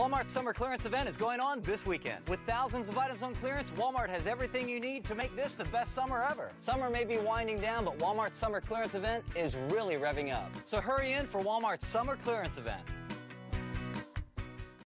Walmart's summer clearance event is going on this weekend. With thousands of items on clearance, Walmart has everything you need to make this the best summer ever. Summer may be winding down, but Walmart's summer clearance event is really revving up. So hurry in for Walmart's summer clearance event.